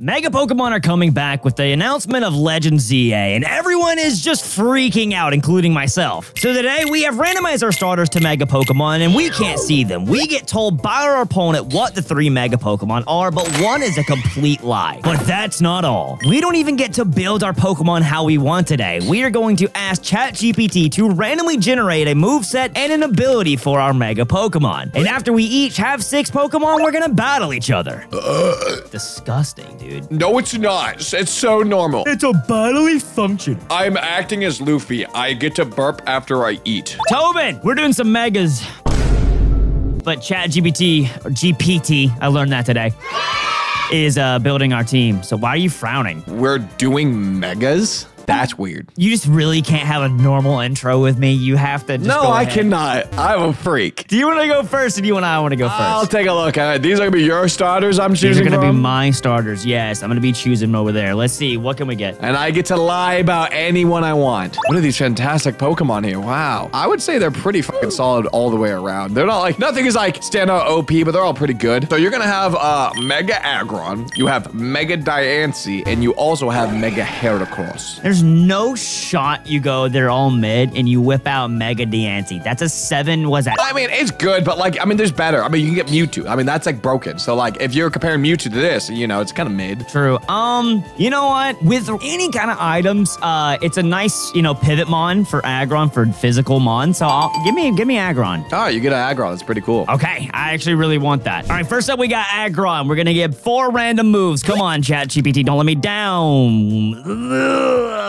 Mega Pokemon are coming back with the announcement of Legend ZA, and everyone is just freaking out, including myself. So today, we have randomized our starters to Mega Pokemon, and we can't see them. We get told by our opponent what the three Mega Pokemon are, but one is a complete lie. But that's not all. We don't even get to build our Pokemon how we want today. We are going to ask ChatGPT to randomly generate a move set and an ability for our Mega Pokemon. And after we each have six Pokemon, we're gonna battle each other. Uh. Disgusting, dude. No, it's not. It's so normal. It's a bodily function. I'm acting as Luffy. I get to burp after I eat. Tobin, we're doing some megas. But ChatGPT, or GPT, I learned that today, is uh, building our team. So why are you frowning? We're doing megas? That's weird. You just really can't have a normal intro with me. You have to just No, I cannot. I'm a freak. Do you want to go first or do you want I want to go 1st I'll take a look at it. These are gonna be your starters I'm choosing. These are going to be my starters. Yes, I'm going to be choosing them over there. Let's see. What can we get? and I get to lie about anyone I want. What are these fantastic Pokemon here? Wow. I would say they're pretty fucking solid all the way around. They're not like, nothing is like standout OP, but they're all pretty good. So you're gonna have uh, Mega Aggron, you have Mega Diancie, and you also have Mega Heracross. There's no shot you go, they're all mid, and you whip out Mega Diancie. That's a seven. Was that? I mean, it's good, but like, I mean, there's better. I mean, you can get Mewtwo. I mean, that's like broken. So like, if you're comparing Mewtwo to this, you know, it's kind of mid. True. Um, you know what? With any kind of items, uh, it's a nice, you know, pivot mon for Aggron for physical mon. So I'll, give me, give me Aggron. Oh, you get an Aggron. That's pretty cool. Okay, I actually really want that. All right, first up we got Aggron. We're gonna get four random moves. Come on, Chat GPT, don't let me down. Ugh.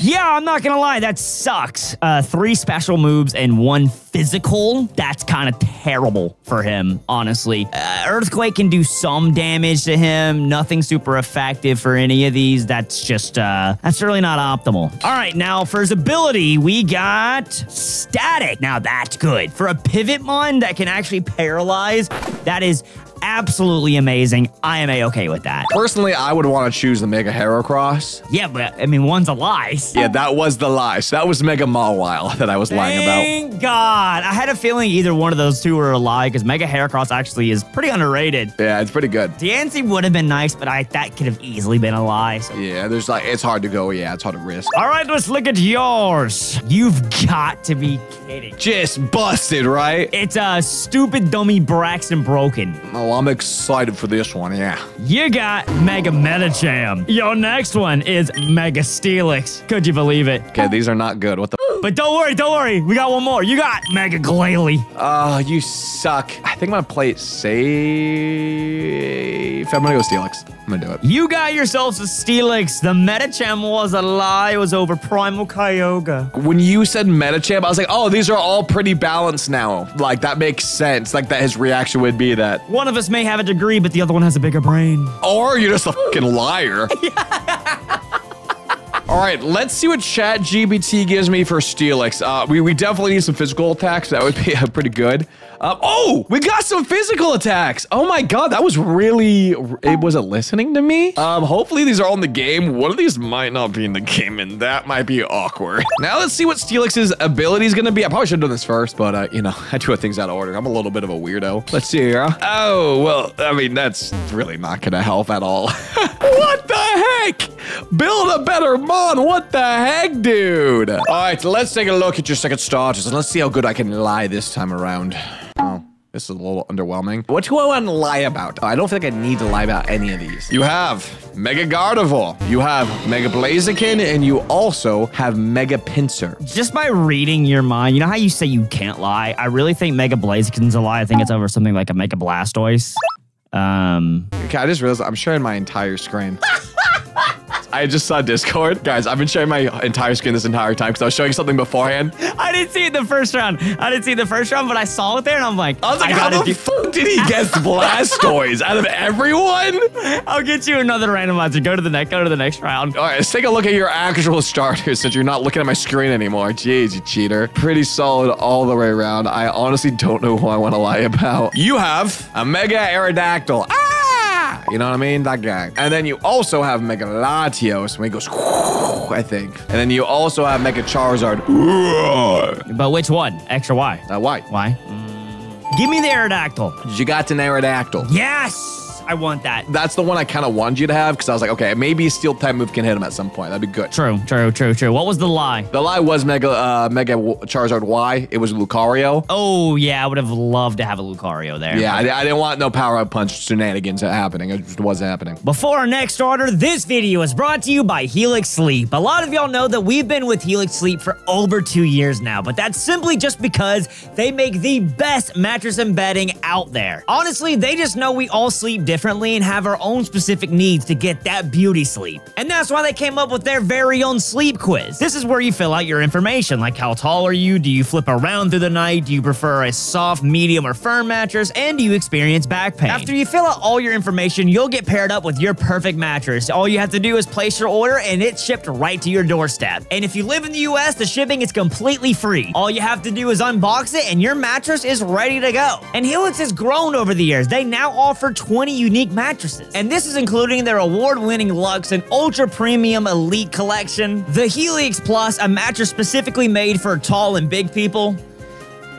Yeah, I'm not gonna lie, that sucks. Uh, three special moves and one physical. That's kind of terrible for him, honestly. Uh, Earthquake can do some damage to him. Nothing super effective for any of these. That's just uh, that's really not optimal. All right, now for his ability, we got Static. Now that's good for a pivot mon that can actually paralyze. That is absolutely amazing. I am a okay with that. Personally, I would want to choose the Mega Heracross. Yeah, but I mean, one's a lie. Yeah, that was the lie. So that was Mega Mawile that I was lying about. Thank God. I had a feeling either one of those two were a lie because Mega Heracross actually is pretty underrated. Yeah, it's pretty good. Diancie would have been nice, but I that could have easily been a lie. So. Yeah, there's like, it's hard to go. Yeah, it's hard to risk. All right, let's look at yours. You've got to be kidding. Just busted, right? It's a stupid dummy Braxton Broken. Oh, I'm excited for this one. Yeah. You got Mega Medicham. Your next one is Mega Steelix. Could you believe it? Okay, these are not good. What the? But don't worry, don't worry. We got one more. You got Mega Glalie. Oh, ah, you suck. I think I'm gonna play it safe. I'm gonna go Steelix. I'm gonna do it. You got yourselves a Steelix. The Medicham was a lie. It was over Primal Kyogre. When you said Metachamp, I was like, oh, these are all pretty balanced now. Like that makes sense. Like that his reaction would be that. One of us may have a degree, but the other one has a bigger brain. Or you're just a fucking liar. All right, let's see what Chat GPT gives me for Steelix. Uh, we, we definitely need some physical attacks. That would be uh, pretty good. Uh, oh, we got some physical attacks. Oh my god, that was really. It was it listening to me? Um, hopefully these are all in the game. One of these might not be in the game, and that might be awkward. Now let's see what Steelix's ability is gonna be. I probably should have done this first, but uh, you know, I do things out of order. I'm a little bit of a weirdo. Let's see here. Oh well, I mean that's really not gonna help at all. what the heck? Build a better mon. What the heck, dude? All right, let's take a look at your second starters and let's see how good I can lie this time around. This is a little underwhelming. What do I want to lie about? I don't think I need to lie about any of these. You have Mega Gardevoir, you have Mega Blaziken, and you also have Mega Pinsir. Just by reading your mind, you know how you say you can't lie? I really think Mega Blaziken's a lie. I think it's over something like a Mega Blastoise. Um, Okay, I just realized I'm sharing my entire screen. I just saw Discord. Guys, I've been sharing my entire screen this entire time because I was showing something beforehand. I didn't see it the first round. I didn't see it the first round, but I saw it there and I'm like, I was like, I how the fuck did he guess Blastoise out of everyone? I'll get you another randomizer. Go to the next. Go to the next round. All right, let's take a look at your actual starters since you're not looking at my screen anymore. Jeez, you cheater. Pretty solid all the way around. I honestly don't know who I want to lie about. You have a Mega Aerodactyl. Ah! You know what I mean? That guy. And then you also have Mega Latios, when he goes, I think. And then you also have Mega Charizard. But which one? Extra Y. Uh, why? Why? Give me the Aerodactyl. You got an Aerodactyl. Yes. I want that. That's the one I kind of wanted you to have because I was like, okay, maybe a steel type move can hit him at some point. That'd be good. True, true, true, true. What was the lie? The lie was Mega uh, Mega Charizard Y. It was Lucario. Oh, yeah, I would have loved to have a Lucario there. Yeah, I, I didn't want no power up punch shenanigans happening. It just wasn't happening. Before our next order, this video is brought to you by Helix Sleep. A lot of y'all know that we've been with Helix Sleep for over two years now, but that's simply just because they make the best mattress and bedding out there. Honestly, they just know we all sleep differently and have our own specific needs to get that beauty sleep. And that's why they came up with their very own sleep quiz. This is where you fill out your information, like how tall are you, do you flip around through the night, do you prefer a soft, medium, or firm mattress, and do you experience back pain? After you fill out all your information, you'll get paired up with your perfect mattress. All you have to do is place your order and it's shipped right to your doorstep. And if you live in the US, the shipping is completely free. All you have to do is unbox it and your mattress is ready to go. And Helix has grown over the years. They now offer 20 unique mattresses. And this is including their award-winning Lux and Ultra Premium Elite collection, the Helix Plus, a mattress specifically made for tall and big people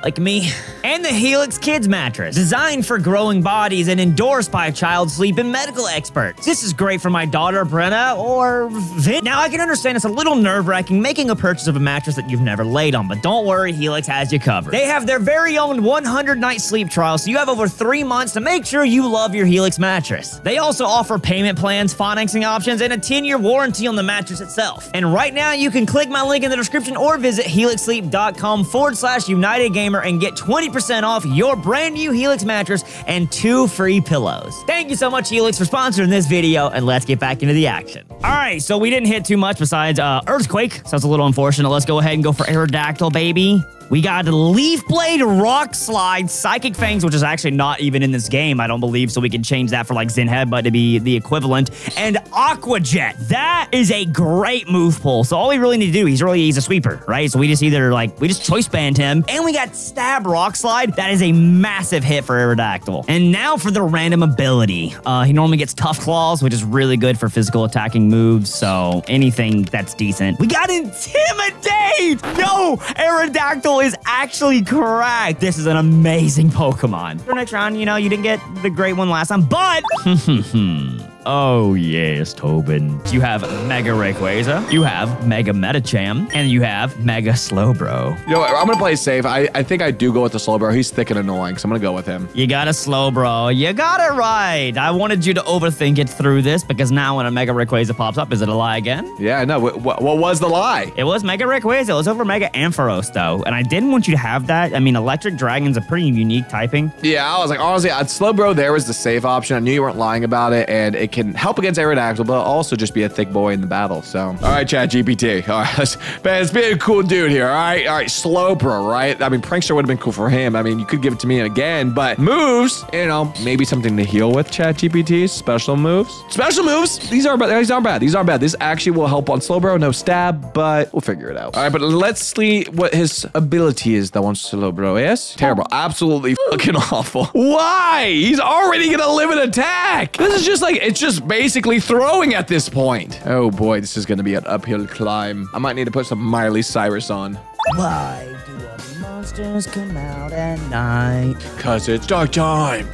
like me, and the Helix Kids mattress, designed for growing bodies and endorsed by child sleep and medical experts. This is great for my daughter Brenna or Vin. Now I can understand it's a little nerve-wracking making a purchase of a mattress that you've never laid on, but don't worry, Helix has you covered. They have their very own 100-night sleep trial, so you have over three months to make sure you love your Helix mattress. They also offer payment plans, financing options, and a 10-year warranty on the mattress itself. And right now, you can click my link in the description or visit helixsleep.com forward slash United Gamer and get 20% off your brand new Helix mattress and two free pillows. Thank you so much, Helix, for sponsoring this video, and let's get back into the action. All right, so we didn't hit too much besides uh, Earthquake. Sounds a little unfortunate. Let's go ahead and go for Aerodactyl, baby. We got Leaf Blade, Rock Slide, Psychic Fangs, which is actually not even in this game, I don't believe, so we can change that for like Zen Headbutt to be the equivalent. And Aqua Jet. That is a great move pull. So all we really need to do, he's really, he's a sweeper, right? So we just either like, we just choice band him. And we got Stab Rock Slide. That is a massive hit for Aerodactyl. And now for the random ability. Uh, he normally gets Tough Claws, which is really good for physical attacking moves. So anything that's decent. We got Intimidate! No! Aerodactyl is actually correct. This is an amazing Pokemon. For next round, you know, you didn't get the great one last time, but Oh, yes, Tobin. You have Mega Rayquaza, you have Mega Medicham, and you have Mega Slowbro. You know, what, I'm gonna play safe. I, I think I do go with the Slowbro. He's thick and annoying, so I'm gonna go with him. You got a Slowbro. You got it right. I wanted you to overthink it through this because now when a Mega Rayquaza pops up, is it a lie again? Yeah, no. What, what, what was the lie? It was Mega Rayquaza. It was over Mega Ampharos, though. And I didn't want you to have that. I mean, Electric Dragon's a pretty unique typing. Yeah, I was like, honestly, I'd Slowbro there was the safe option. I knew you weren't lying about it, and it can help against Aerodactyl, but also just be a thick boy in the battle. So, all right, Chat GPT. All right, let's, man, it's being a cool dude here. All right, all right, Slowbro, right? I mean, Prankster would have been cool for him. I mean, you could give it to me again, but moves, you know, maybe something to heal with Chat GPT. Special moves, special moves. These aren't bad. These aren't bad. These aren't bad. This actually will help on Slowbro. No stab, but we'll figure it out. All right, but let's see what his ability is that wants Slowbro. Yes, terrible, absolutely fucking awful. Why? He's already gonna limit attack. This is just like it's just basically throwing at this point. Oh boy, this is gonna be an uphill climb. I might need to put some Miley Cyrus on. Why do all the monsters come out at night? Cause it's dark time.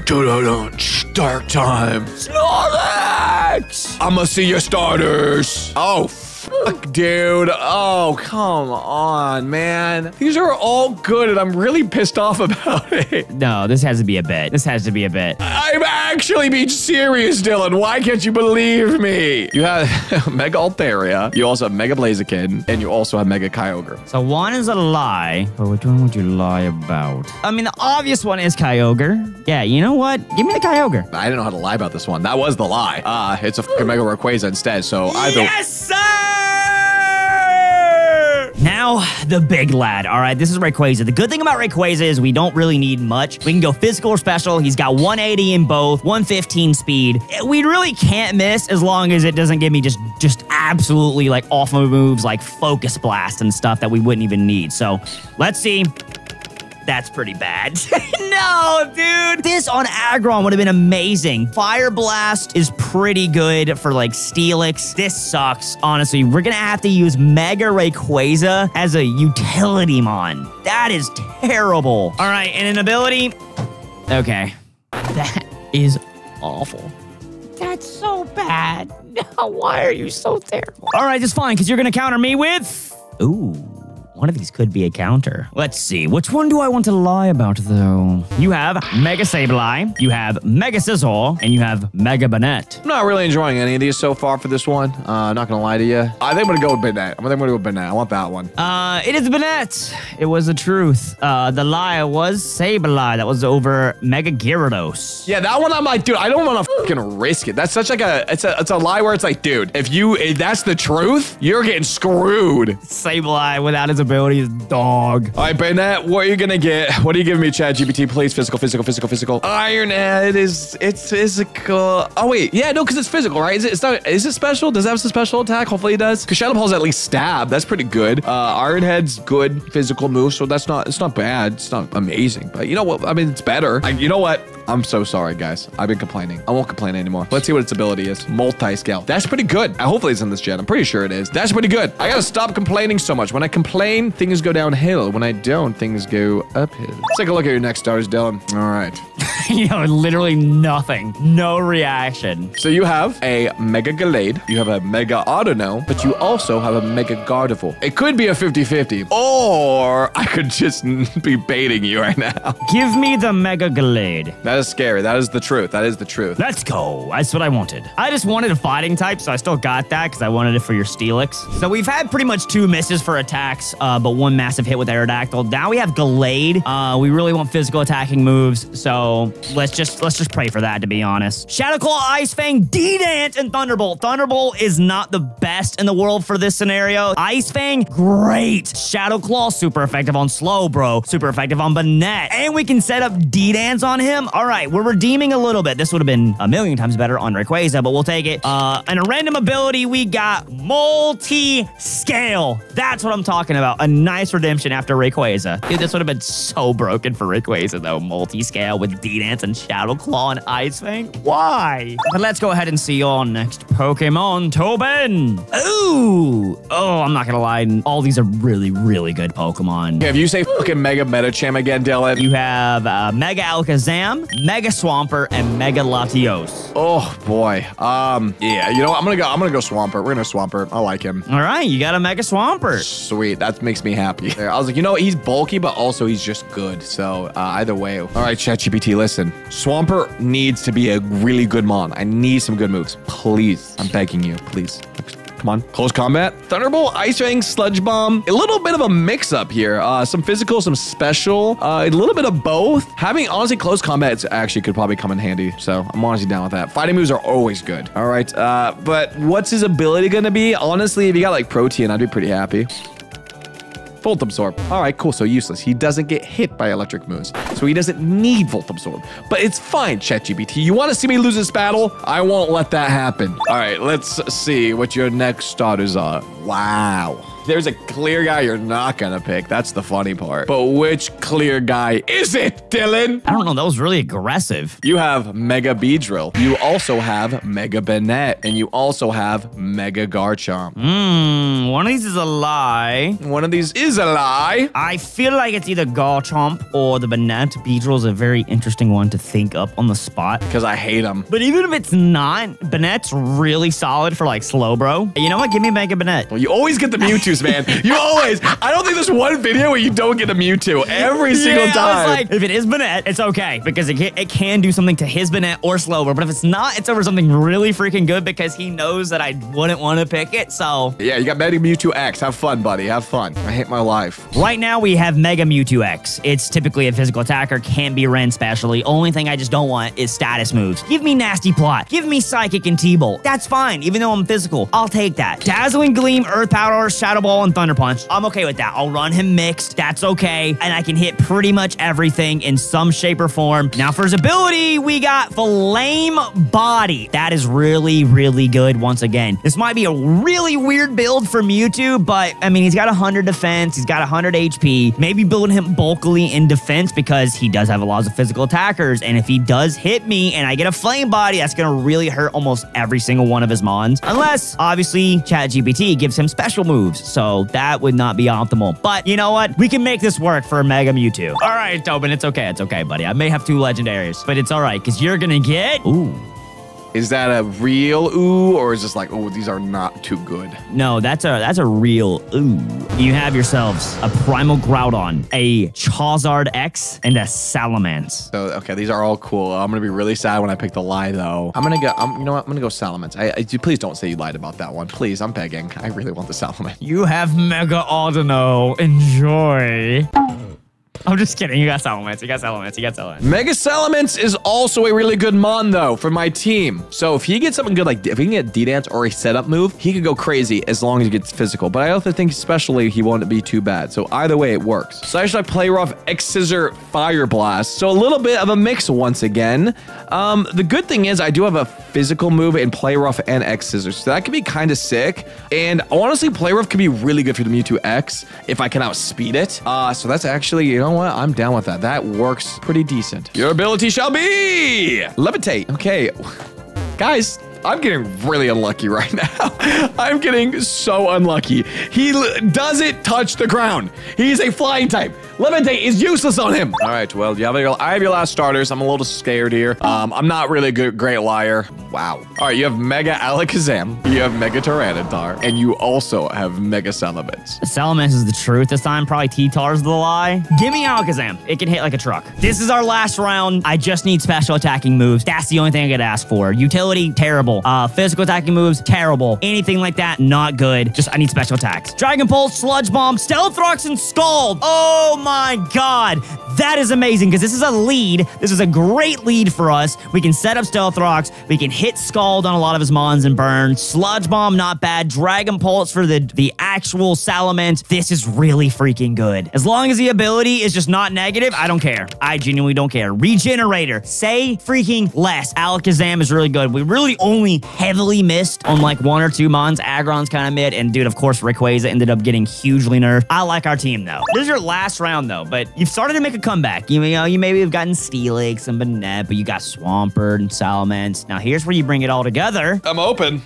Dark time. Snorlax! I'ma see your starters. Oh, dude. Oh, come on, man. These are all good, and I'm really pissed off about it. No, this has to be a bit. This has to be a bit. I'm actually being serious, Dylan. Why can't you believe me? You have Mega Altaria, you also have Mega Blaziken, and you also have Mega Kyogre. So one is a lie, but which one would you lie about? I mean, the obvious one is Kyogre. Yeah, you know what? Give me the Kyogre. I didn't know how to lie about this one. That was the lie. Ah, it's a Mega Rayquaza instead, so either... Yes, sir! Now, the big lad. All right, this is Rayquaza. The good thing about Rayquaza is we don't really need much. We can go physical or special. He's got 180 in both, 115 speed. We really can't miss as long as it doesn't give me just, just absolutely like awful moves like Focus Blast and stuff that we wouldn't even need. So let's see. That's pretty bad. no, dude. This on Aggron would have been amazing. Fire Blast is pretty good for like Steelix. This sucks, honestly. We're gonna have to use Mega Rayquaza as a utility mon. That is terrible. All right, and an ability. Okay. That is awful. That's so bad. Why are you so terrible? All right, just fine, because you're going to counter me with. Ooh. One of these could be a counter. Let's see. Which one do I want to lie about, though? You have Mega Sableye, you have Mega Scizor, and you have Mega Banette. I'm not really enjoying any of these so far for this one. Uh, not gonna lie to you. I think I'm gonna go with Banette. I think I'm gonna go with Banette. I want that one. Uh, it is Banette. It was the truth. Uh, the lie was Sableye. That was over Mega Gyarados. Yeah, that one I'm like, dude, I don't want to fucking risk it. That's such like a, it's a, it's a lie where it's like, dude, if you, if that's the truth, you're getting screwed. Sableye without his ability is dog. All right, Banette, what are you gonna get? What are you giving me, Chat GPT? Please, physical, physical, physical, physical. Iron Head is, it's physical. Oh wait, yeah, no, because it's physical, right? Is it? It's not. Is it special? Does it have a special attack? Hopefully it does. Because Shadow Ball's at least stab. That's pretty good. Uh, Iron Head's good physical move, so that's not. It's not bad. It's not amazing, but you know what? I mean, it's better. I, you know what? I'm so sorry, guys. I've been complaining. I won't complain anymore. Let's see what its ability is. Multi-scale. That's pretty good. Uh, hopefully it's in this gen. I'm pretty sure it is. That's pretty good. I gotta stop complaining so much. When I complain, things go downhill. When I don't, things go uphill. Let's take a look at your next stars, Dylan. All right. you know, literally nothing. No reaction. So you have a Mega Gallade, you have a Mega Audino, but you also have a Mega Gardevoir. It could be a 50-50, or I could just be baiting you right now. Give me the Mega Gallade. That is scary. That is the truth. That is the truth. Let's go. That's what I wanted. I just wanted a fighting type, so I still got that because I wanted it for your Steelix. So we've had pretty much two misses for attacks, uh, but one massive hit with Aerodactyl. Now we have Gallade. Uh, we really want physical attacking moves, so let's just let's just pray for that, to be honest. Shadow Claw, Ice Fang, D-Dance, and Thunderbolt. Thunderbolt is not the best in the world for this scenario. Ice Fang, great. Shadow Claw, super effective on Slowbro, super effective on Banette. And we can set up D-Dance on him. All right, we're redeeming a little bit. This would have been a million times better on Rayquaza, but we'll take it. Uh, and a random ability, we got multi-scale. That's what I'm talking about. A nice redemption after Rayquaza. Dude, this would have been so broken for Rayquaza, though. Multi-scale with D-Dance and Shadow Claw and Ice Fang. Why? But let's go ahead and see your next Pokemon, Tobin. Ooh. Oh, I'm not gonna lie. All these are really, really good Pokemon. Okay, if you say fucking Mega Medicham again, Dylan. You have uh, Mega Alakazam, Mega Swampert, and Mega Latios. Oh boy. Um. Yeah. You know what? I'm gonna go. I'm gonna go Swampert. We're gonna Swampert. I like him. All right, you got a Mega Swampert. Sweet. That makes me happy. I was like, you know, he's bulky, but also he's just good. So uh, either way. All right, ChatGPT. Listen, Swampert needs to be a really good mon. I need some good moves. Please. I'm begging you. Please. Come on. Close combat. Thunderbolt, Ice Fang, Sludge Bomb. A little bit of a mix up here. Uh, some physical, some special. Uh, a little bit of both. Having, honestly, close combat actually could probably come in handy. So I'm honestly down with that. Fighting moves are always good. All right. Uh, but what's his ability going to be? Honestly, if you got like Protean, I'd be pretty happy. Volt Absorb. All right, cool. So useless. He doesn't get hit by electric moves. So he doesn't need Volt Absorb. But it's fine, ChatGPT. You want to see me lose this battle? I won't let that happen. All right, let's see what your next starters are. Wow. There's a clear guy you're not gonna pick. That's the funny part. But which clear guy is it, Dylan? I don't know. That was really aggressive. You have Mega Beedrill. You also have Mega Banette. And you also have Mega Garchomp. Hmm, one of these is a lie. One of these is a lie. I feel like it's either Garchomp or the Banette. Beedrill is a very interesting one to think up on the spot. Because I hate him. But even if it's not, Banette's really solid for like Slowbro. You know what? Give me Mega Banette. Well, you always get the Mewtwo's, man. You always. I don't think there's one video where you don't get a Mewtwo every single yeah, time. Like, if it is Banette, it's okay because it can, it can do something to his Banette or Slowbro. But if it's not, it's over something really freaking good because he knows that I wouldn't want to pick it. So yeah, you got Mega Mewtwo X. Have fun, buddy. Have fun. I hate my life. right now we have Mega Mewtwo X. It's typically a physical attacker, can be ran specially. Only thing I just don't want is status moves. Give me Nasty Plot. Give me Psychic and T-Bolt. That's fine, even though I'm physical. I'll take that. Dazzling Gleam, Earth Power, Shadow Ball, and Thunder Punch. I'm okay with that. I'll run him mixed. That's okay. And I can hit pretty much everything in some shape or form. Now for his ability, we got Flame Body. That is really, really good once again. This might be a really weird build for Mewtwo, but I mean, he's got 100 defense. He's got 100 HP. Maybe build him bulkily in defense because he does have a lot of physical attackers. And if he does hit me and I get a Flame Body, that's going to really hurt almost every single one of his mons. Unless, obviously, ChatGPT gives him special moves. So that would not be optimal. But you know what? We can make this work for Mega Mewtwo. All right, Tobin, it's okay. It's okay, buddy. I may have two legendaries, but it's all right because you're going to get... Ooh. Is that a real ooh, or is this like, oh, these are not too good? No, that's a that's a real ooh. You have yourselves a Primal Groudon, a Charizard X, and a Salamence. So okay, these are all cool. I'm gonna be really sad when I pick the lie though. I'm gonna go. I'm, you know what? I'm gonna go Salamence. I, I please don't say you lied about that one. Please, I'm begging. I really want the Salamence. You have Mega Audino. Enjoy. I'm just kidding. You got Salamence. You got Salamence. You got Salamence. Mega Salamence is also a really good mon though for my team. So if he gets something good, like if he can get D-Dance or a setup move, he could go crazy as long as he gets physical. But I also think especially he won't be too bad. So either way, it works. So I play off X Scissor Fire Blast. So a little bit of a mix once again. Um, the good thing is I do have a physical move in Play Rough and X Scissors. So that could be kind of sick. And honestly, Play Rough could be really good for the Mewtwo X if I can outspeed it. Uh, so that's actually, you know what? I'm down with that. That works pretty decent. Your ability shall be Levitate. Okay. Guys, I'm getting really unlucky right now. I'm getting so unlucky. He doesn't touch the ground. He's a flying type. Levitate is useless on him. All right, well, you have your, I have your last starters. I'm a little scared here. Um, I'm not really a good, great liar. Wow. All right, you have Mega Alakazam, you have Mega Tyranitar, and you also have Mega Salamence. Salamence is the truth this time. Probably T-Tar's the lie. Give me Alakazam. It can hit like a truck. This is our last round. I just need special attacking moves. That's the only thing I could ask for. Utility, terrible. Uh, physical attacking moves, terrible. Anything like that, not good. Just I need special attacks. Dragon Pulse, Sludge Bomb, Stealth Rocks, and Scald. Oh my god. That is amazing because this is a lead. This is a great lead for us. We can set up Stealth Rocks. We can hit Scald on a lot of his Mons and burn. Sludge Bomb, not bad. Dragon Pulse for the, the actual Salamence. This is really freaking good. As long as the ability is just not negative, I don't care. I genuinely don't care. Regenerator. Say freaking less. Alakazam is really good. We really only heavily missed on like one or two Mons. Aggron's kind of mid. And dude, of course, Rayquaza ended up getting hugely nerfed. I like our team though. This is your last round though, but you've started to make a comeback. You, know, you maybe have gotten Steelix and Banette, but you got Swampert and Salamence. Now here's where you bring it all together. I'm open.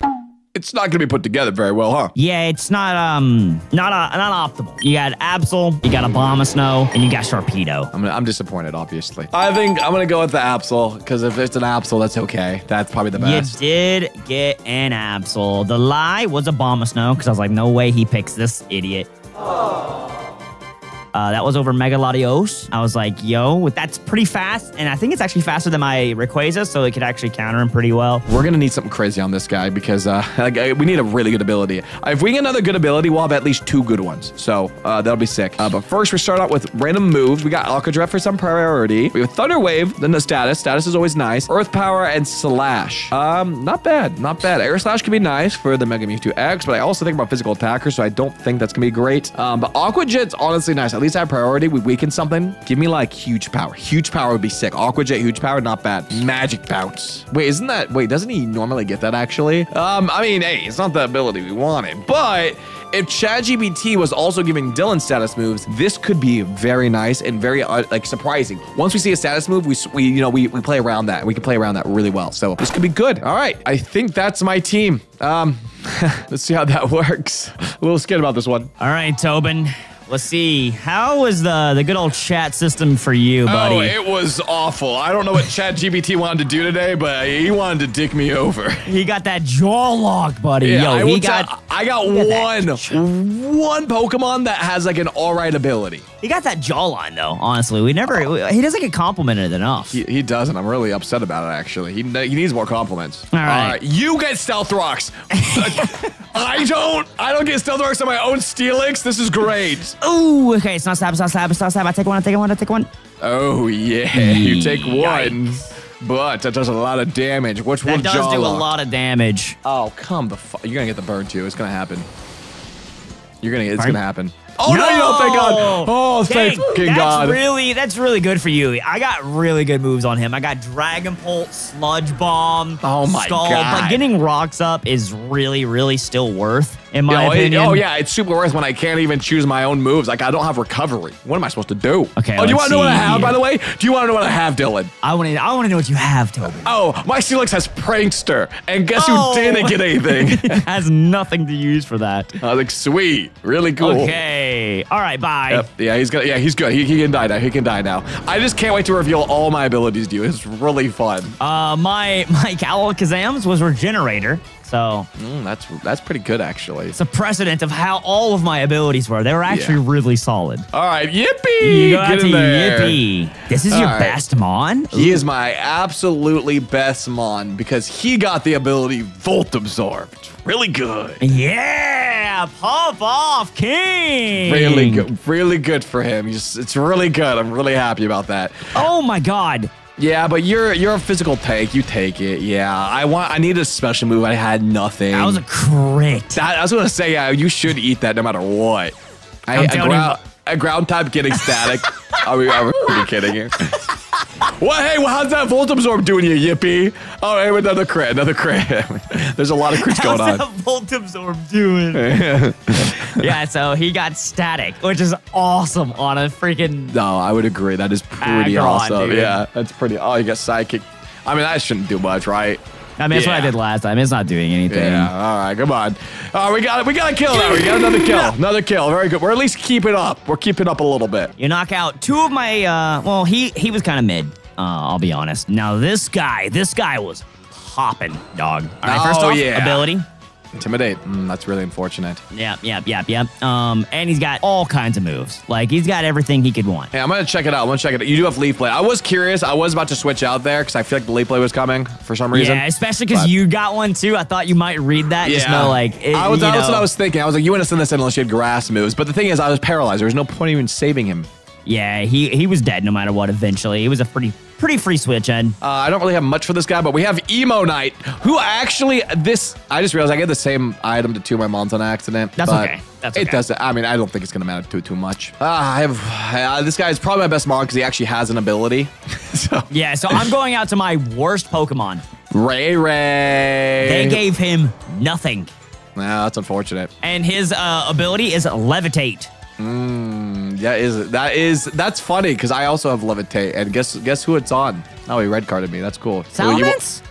It's not gonna be put together very well, huh? Yeah, it's not um not a not optimal. You got Absol, you got Abomasnow, and you got Sharpedo. I'm I'm disappointed, obviously. I think I'm gonna go with the Absol because if it's an Absol, that's okay. That's probably the best. You did get an Absol. The lie was Abomasnow because I was like, no way he picks this idiot. Oh. Uh, that was over Mega Latios. I was like, yo, that's pretty fast. And I think it's actually faster than my Rayquaza, so it could actually counter him pretty well. We're going to need something crazy on this guy because uh, like, we need a really good ability. If we get another good ability, we'll have at least two good ones. So uh, that'll be sick. Uh, but first, we start out with random moves. We got Alcadref for some priority. We have Thunder Wave, then the status. Status is always nice. Earth Power and Slash. Um, Not bad. Not bad. Air Slash can be nice for the Mega Mewtwo X, but I also think about physical attackers, so I don't think that's going to be great. Um, but Aqua Jet's honestly nice. At least I have priority. We weaken something. Give me like huge power. Huge power would be sick. Aqua Jet, huge power, not bad. Magic bounce. Wait, isn't that? Wait, doesn't he normally get that actually? Um, I mean, hey, it's not the ability we wanted, but if ChatGPT was also giving Dylan status moves, this could be very nice and very uh, like surprising. Once we see a status move, we, we you know we, we play around that. We can play around that really well. So this could be good. All right, I think that's my team. Um, let's see how that works. A little scared about this one. All right, Tobin. Let's see. How was the the good old chat system for you, oh, buddy? Oh, it was awful. I don't know what Chat GPT wanted to do today, but he wanted to dick me over. He got that jaw lock, buddy. Yeah, Yo, I he got. I got one one Pokemon that has like an all right ability. He got that jawline though. Honestly, we never. He doesn't get complimented enough. He, he doesn't. I'm really upset about it. Actually, he he needs more compliments. All right, all right. you get Stealth Rocks. I don't. I don't get Stealth Rocks on my own Steelix. This is great. Ooh, okay. It's not stab. It's not stab. It's not stab. I take one. I take one. I take one. Oh yeah, you take hmm. one. But that does a lot of damage. Which that will does do a lot of damage. Oh come the fuck! You're gonna get the bird too. It's gonna happen. You're gonna. It's gonna happen. Oh no, no you don't! Thank God! Oh, thank that's God! Really, that's really good for you. I got really good moves on him. I got Dragon Pulse, Sludge Bomb. Oh my Skull, God! But getting rocks up is really, really still worth in my Oh, opinion. oh yeah, it's super worth when I can't even choose my own moves. Like I don't have recovery. What am I supposed to do? Okay, Oh, do you want to know what I have, by the way? Do you want to know what I have, Dylan? I want to. I want to know what you have, Toby. Oh, my Steelix has prankster, and guess Oh. who didn't get anything? has nothing to use for that. I was like, sweet, really cool. Okay. All right. Bye. Yep. Yeah, he's got. Yeah, he's good. He, he can die now. He can die now. I just can't wait to reveal all my abilities to you. It's really fun. Uh, my my Alakazam's was Regenerator, so Mm, that's that's pretty good actually. it's a precedent of how all of my abilities were. They were actually Yeah. really solid. All right, yippee! You go out to there. Yippee. This is your All right. best Mon? He is my absolutely best mon because he got the ability Volt Absorb. It's really good. Yeah, pop off, King. Really good. Really good for him. He's, it's really good. I'm really happy about that. Oh my God. Yeah, but you're you're a physical tank. You take it. Yeah, I want. I needed a special move. I had nothing. That was a crit. That- I was gonna say, yeah, you should eat that no matter what. I, I'm a, ground, a ground type getting static. are we are we kidding here? What? Hey, well, how's that Volt Absorb doing you, yippee? Oh, hey, another crit, another crit. There's a lot of crits going on. How's on. that Volt Absorb doing? yeah, so he got static, which is awesome on a freaking. No, I would agree. That is pretty Aggron, awesome. dude. Yeah, that's pretty. Oh, you got Psychic. I mean, that shouldn't do much, right? I mean, that's what I did last time. It's not doing anything. Yeah. All right. Come on. All right. We got. it. We got a kill now. We got another kill. Another kill. Very good. We're at least keeping up. We're keeping up a little bit. You knock out two of my. uh Well, he he was kind of mid. Uh, I'll be honest. Now this guy, this guy was popping, dog. All right, first Oh, off, yeah. ability. Intimidate. Mm, that's really unfortunate. Yep, yep, yep, yep. Um, and he's got all kinds of moves. Like he's got everything he could want. Hey, I'm gonna check it out. I'm gonna check it out. You do have leaf blade. I was curious. I was about to switch out there because I feel like the leaf blade was coming for some reason. Yeah, especially because you got one too. I thought you might read that. Yeah. Just know, like, it, I was. you That's know, what I was thinking. I was like, you wouldn't send this in unless you had grass moves. But the thing is, I was paralyzed. There was no point even saving him. Yeah, he he was dead no matter what. Eventually, he was a pretty pretty free switch end. Uh, I don't really have much for this guy, but we have Emo Knight, who actually this. I just realized I gave the same item to two of my mons on accident. That's but okay. That's okay. It doesn't. I mean, I don't think it's gonna matter too too much. Uh, I have uh, this guy is probably my best mon because he actually has an ability. so Yeah, so I'm going out to my worst Pokemon. Ray Ray. They gave him nothing, Nah, that's unfortunate. and his uh, ability is levitate. That is that is that's funny because I also have levitate, and guess guess who it's on? Oh, he red carded me. That's cool. You- Salamence?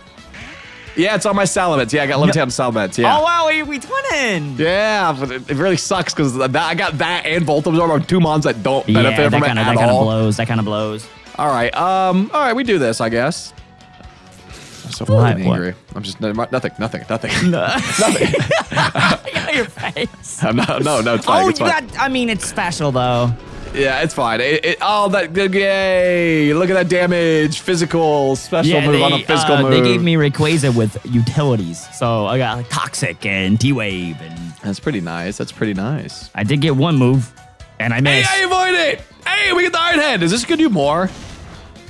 yeah, it's on my Salamence. Yeah, I got levitate on Salamence. Yeah. Oh wow, we we twinning. Yeah, but it, it really sucks because that I got that and Volt Absorb on two mons that don't Yeah, benefit that from it kind of at that kind of blows. That kind of blows. All right, um, all right, we do this, I guess. I'm so fucking angry. I'm just no, nothing, nothing, nothing, nothing. Your face. I'm not, no, no, it's fine. Oh, it's you fine. got. I mean, it's special though. yeah, it's fine. It, it, oh, that good, yay! Look at that damage. Physical special Yeah, move they, on a physical uh, move. they gave me Rayquaza with utilities, so I got like Toxic and T-Wave, and That's pretty nice. That's pretty nice. I did get one move, and I missed. Hey. I avoid it. Hey, we get the Iron Head. Is this gonna do more?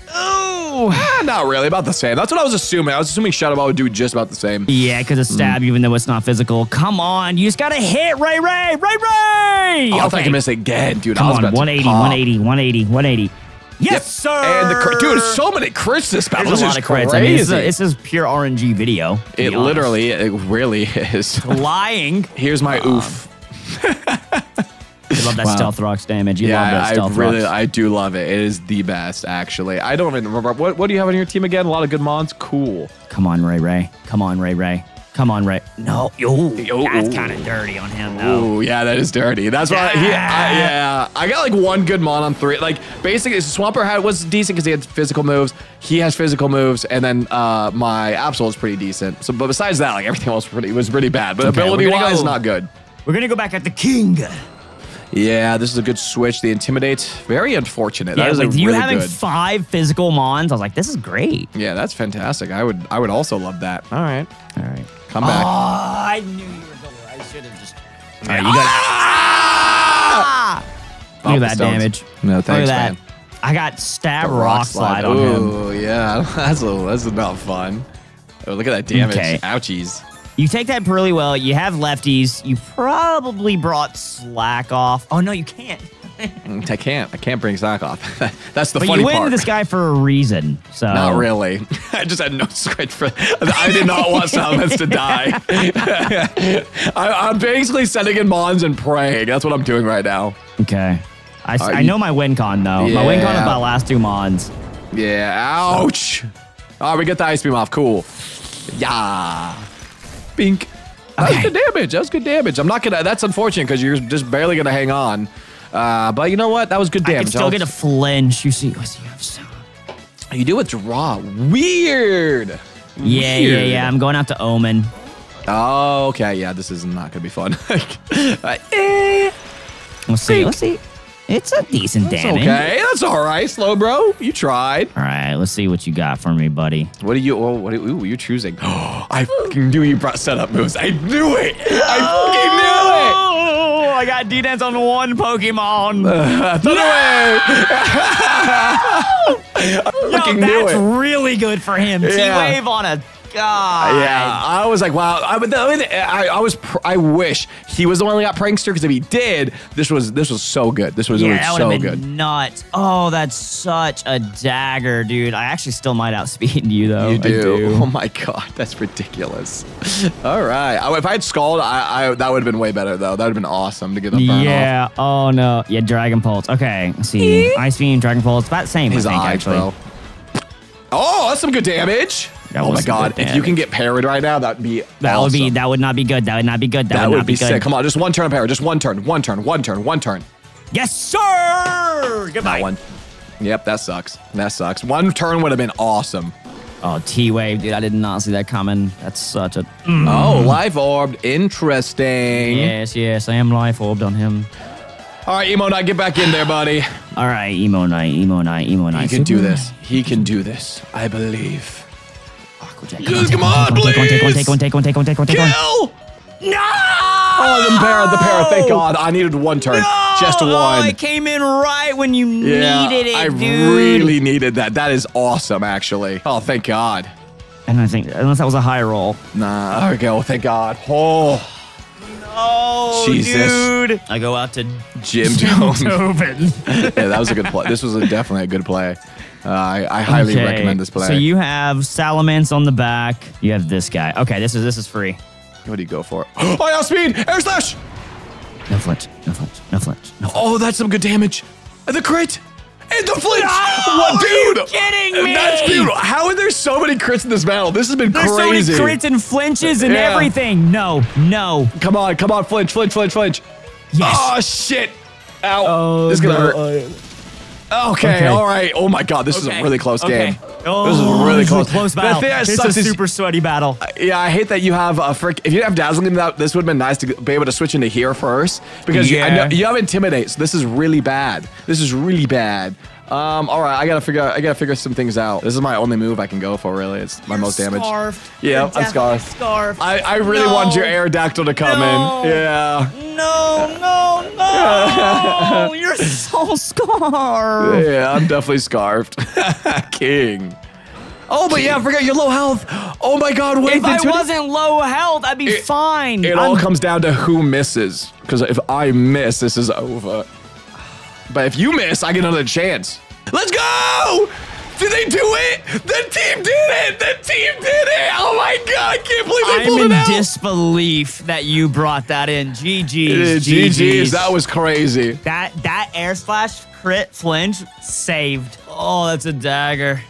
Ooh. Ah, not really. About the same. That's what I was assuming. I was assuming Shadow Ball would do just about the same. Yeah, because it's stab, even though it's not physical. Come on, you just gotta hit Ray Ray, Ray Ray. Oh, I thought I could miss again, dude. Come on, about to 180, 180, 180, 180. Yes, Yep. sir. And the dude, so many crits this battle. There's a This lot is of crits. I mean, this is, a, crazy. this is pure RNG video. It literally, it really is. lying. Here's my oof. You love that Wow. stealth rocks damage. You Yeah, love that I really, rocks. I do love it. It is the best, actually. I don't even remember what. What do you have on your team again? A lot of good mons. Cool. Come on, Ray Ray. Come on, Ray Ray. Come on, Ray. No, yo, Yo, that's kind of dirty on him, though. Oh yeah, that is dirty. That's why. He, I, yeah, I got like one good mon on three. Like basically, Swampert had was decent because he had physical moves. He has physical moves, and then uh, my Absol is pretty decent. So, but besides that, like everything else pretty was pretty bad. But Okay, ability wise, go- not good. We're gonna go back at the king. Yeah, this is a good switch. The intimidate, very unfortunate. Yeah, that is with a you really having good. five physical mons, I was like, this is great. yeah, that's fantastic. I would, I would also love that. All right, All right. come back. Oh, I knew you were going. To. I should have just. All right, you got. Ah! Look at that damage. No, Look thanks, at that. man. I got stab The rock, slide, on him. Oh yeah, that's a, that's not fun. Oh, look at that damage. Okay. Ouchies. You take that really well. You have lefties. You probably brought slack off. Oh no, you can't. Mm, I can't. I can't bring Slack off. That's the But funny you win part. this guy for a reason. So Not really. I just had no script for. I did not want Salamence to die. I, I'm basically sending in Mons and praying. That's what I'm doing right now. Okay. I, Are uh, I you- know my win con though. My win con is my last two mons. Yeah. Ouch. All right, we get the ice beam off. Cool. Yeah. Bink. That was good damage. That was good damage. I'm not gonna. That's unfortunate because you're just barely gonna hang on. Uh, but you know what? That was good damage. I can still I'll- get a flinch. You see, what's he have? So- You do withdraw. Weird. Yeah, yeah, Weird. yeah. I'm going out to Omen. Oh, okay. Yeah, this is not gonna be fun. Uh, eh, Let's see. Let's see. It's a decent That's damage. okay. That's all right, Slowbro. You tried. All right. Let's see what you got for me, buddy. What are you? Oh, what? Are, ooh, you're choosing. I fucking knew you brought setup moves. I knew it. I Oh, knew it. Oh, I got D-Dance on one Pokemon. fucking knew it. I Yo, that's really good for him. Yeah. T-Wave on a god. Yeah, I was like, wow. I, but the only thing- I, I was, pr- I wish he was the one that got prankster because if he did, this was, this was so good. This was, Yeah, really that would so have been good. nuts. Oh, that's such a dagger, dude. I actually still might outspeed you though. You I do. Oh my god, that's ridiculous. All right. I- If I had Scald, I, I that would have been way better though. That would have been awesome to get the burn off. Yeah. Oh no. Yeah. Dragon Pulse. Okay. Let's see. Ice Beam, Dragon Pulse. About the same. His I think, eyes, actually. bro. Oh, that's some good damage. That oh my god, if you can get parried right now, that'd be That would be. That would not be good. That would not be good. That, That would would not be be, good. sick. Come on, just one turn parry. Just one turn. One turn. One turn. One turn. Yes, sir. Goodbye. That one. Yep, that sucks. That sucks. One turn would have been awesome. Oh, T Wave, dude. I did not see that coming. That's such a. Mm. Oh, life orb. Interesting. Yes, yes. I am life orbed on him. All right, Emo Knight, get back in there, buddy. All right, emo night, emo night, emo night. He can do this. He can do this. I believe. Aquajet, Yes, take come on, take one, take one, please. take one, take one, take one, take one, take one. Kill! No! Oh, the pair, the pair. Thank God. I needed one turn. Just one. Oh, it came in right when you yeah, needed it, I dude. really needed that. That is awesome, actually. Oh, thank God. And I think unless that was a high roll. Nah, there we go. Thank God. Oh, Oh, Jesus. dude. I go out to Jim Jones. Tobin. yeah, that was a good play. This was a, definitely a good play. Uh, I, I highly Okay, recommend this play. So you have Salamence on the back. You have this guy. Okay, this is this is free. what do you go for? Oh, yeah, speed! Air slash! No flinch. No flinch. No flinch. No flinch. Oh, that's some good damage. And the crit! And the flinch! No! what, dude? Are you kidding me? That's beautiful. How are there so many crits in this battle? This has been There's crazy. so many crits and flinches and Yeah. everything. No, no. Come on, come on, flinch, flinch, flinch, flinch. Yes. Oh, shit. Ow. Oh, this is gonna no, hurt. Okay, Okay. all right. Oh my god, this is a really close okay. game. Oh, this is really this close. a close The battle. thing that This sucks is a super sweaty battle. Yeah, I hate that you have a frick. If you have dazzling, that this would have been nice to be able to switch into here first because you, I know, you have intimidate. So this is really bad. This is really bad. Um, all right, I gotta figure. I gotta figure some things out. This is my only move I can go for. Really, it's my most damage. Scarfed. Yeah, You're I'm scarfed. Scarfed. I, I really No. want your Aerodactyl to come No. in. Yeah. No, no, no! You're so scarred. Yeah, I'm definitely scarfed. King. Oh, but yeah, I forgot you're low health. Oh my god, wait. If I wasn't low health, I'd be It- fine. It I'm- all comes down to who misses. Because if I miss, this is over. But if you miss, I get another chance. Let's go! Did they do it? The team did it! The team did it! Oh my god, I can't believe they I'm pulled in it out! disbelief that you brought that in. GG's. Uh, GG's, that was crazy. that that air slash crit flinch saved. Oh, that's a dagger.